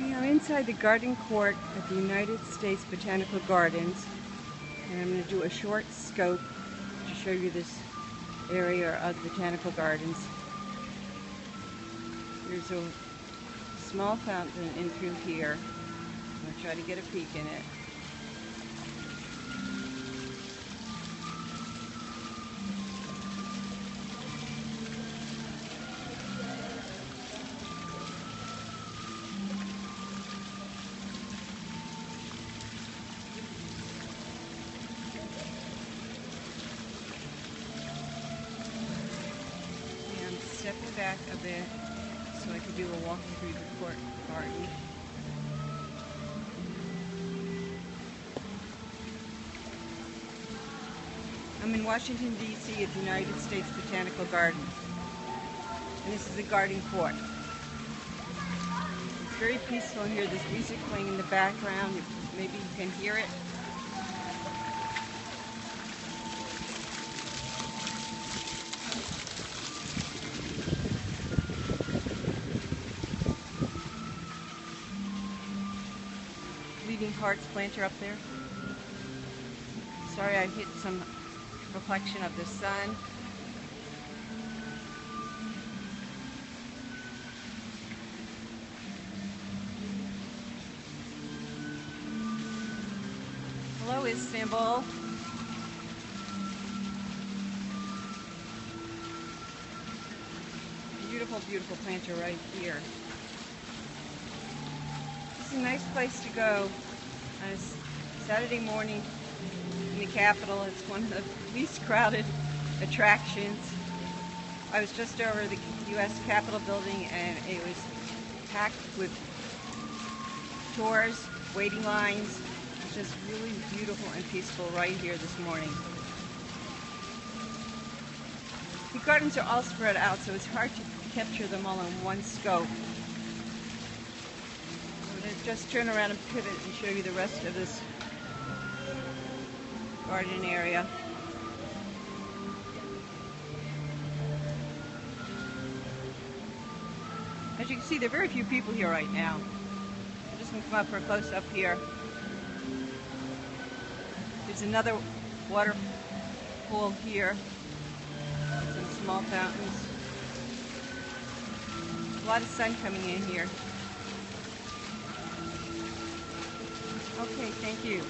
I'm inside the garden court at the United States Botanical Gardens and I'm going to do a short scope to show you this area of the Botanical Gardens. There's a small fountain in through here. I'm going to try to get a peek in it. Back a bit so I could do a walk through the court garden. I'm in Washington, D.C. at the United States Botanical Garden. And this is the garden court. It's very peaceful here. There's music playing in the background. Maybe you can hear it. Leaving Hearts planter up there. Sorry I hit some reflection of the sun. Hello, Istanbul. Beautiful, beautiful planter right here. A nice place to go on a s- Saturday morning in the capital. It's one of the least crowded attractions. I was just over the U.S. Capitol building and it was packed with tours, waiting lines. It's just really beautiful and peaceful right here this morning. The gardens are all spread out, so it's hard to capture them all in one scope. To just turn around and pivot and show you the rest of this garden area. As you can see, there are very few people here right now. I'm just going to come up for a close up here. There's another water pool here. Some small fountains. A lot of sun coming in here. Okay, thank you.